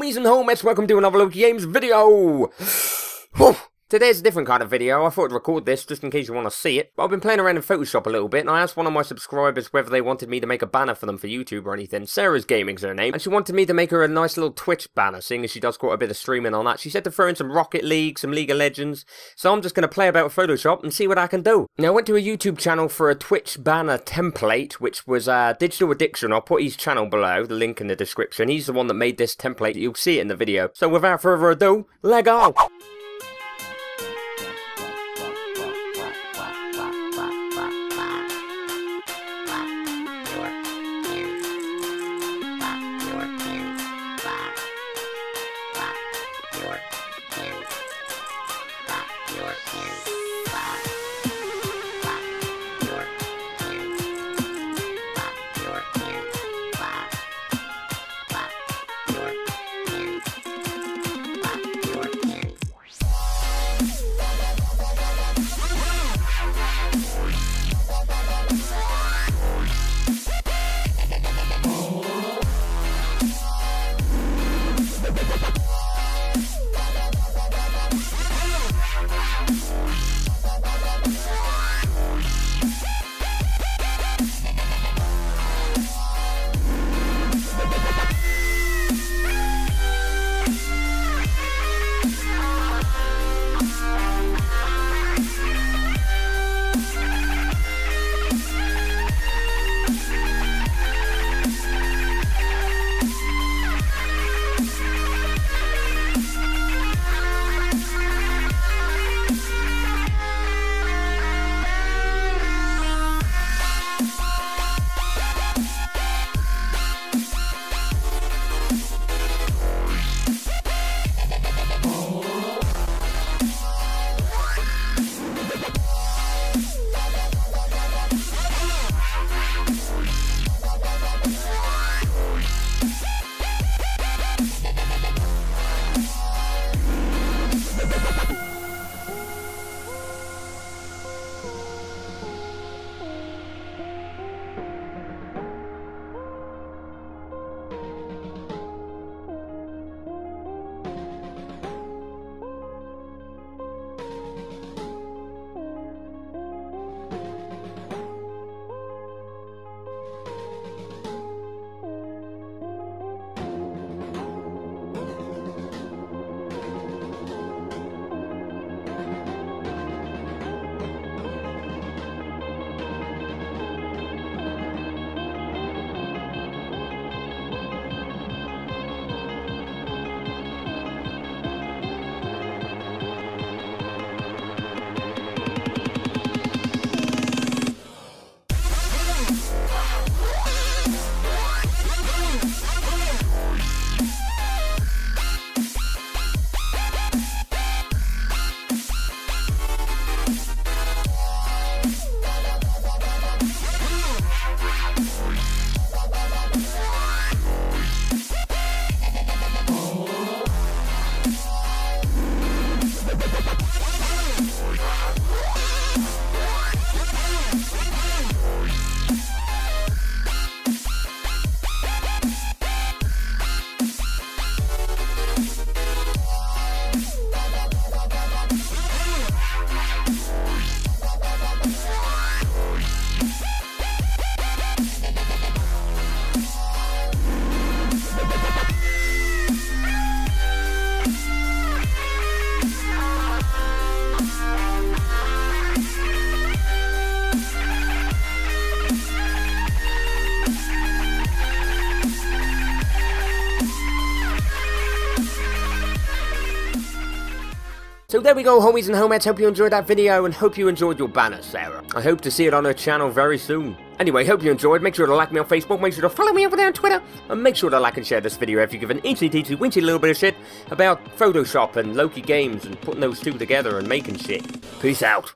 homies and homies, welcome to another Lokey Games video! Today's a different kind of video, I thought I'd record this just in case you want to see it, but I've been playing around in Photoshop a little bit, and I asked one of my subscribers whether they wanted me to make a banner for them for YouTube or anything. Sarah's Gaming's her name, and she wanted me to make her a nice little Twitch banner, seeing as she does quite a bit of streaming on that. She said to throw in some Rocket League, some League of Legends, so I'm just going to play about with Photoshop and see what I can do. Now, I went to a YouTube channel for a Twitch banner template, which was uh, Digital Addiction. I'll put his channel below, the link in the description. He's the one that made this template, you'll see it in the video. So without further ado, leg So there we go homies and homettes, hope you enjoyed that video and hope you enjoyed your banner, Sarah. I hope to see it on her channel very soon. Anyway, hope you enjoyed, make sure to like me on Facebook, make sure to follow me over there on Twitter, and make sure to like and share this video if you give an incy teensy winchy little bit of shit about Photoshop and Lokey Games and putting those two together and making shit. Peace out.